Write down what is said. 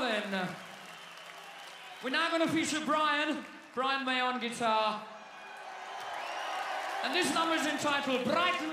then, we're now going to feature Brian, Brian May on guitar. And this number is entitled Brighton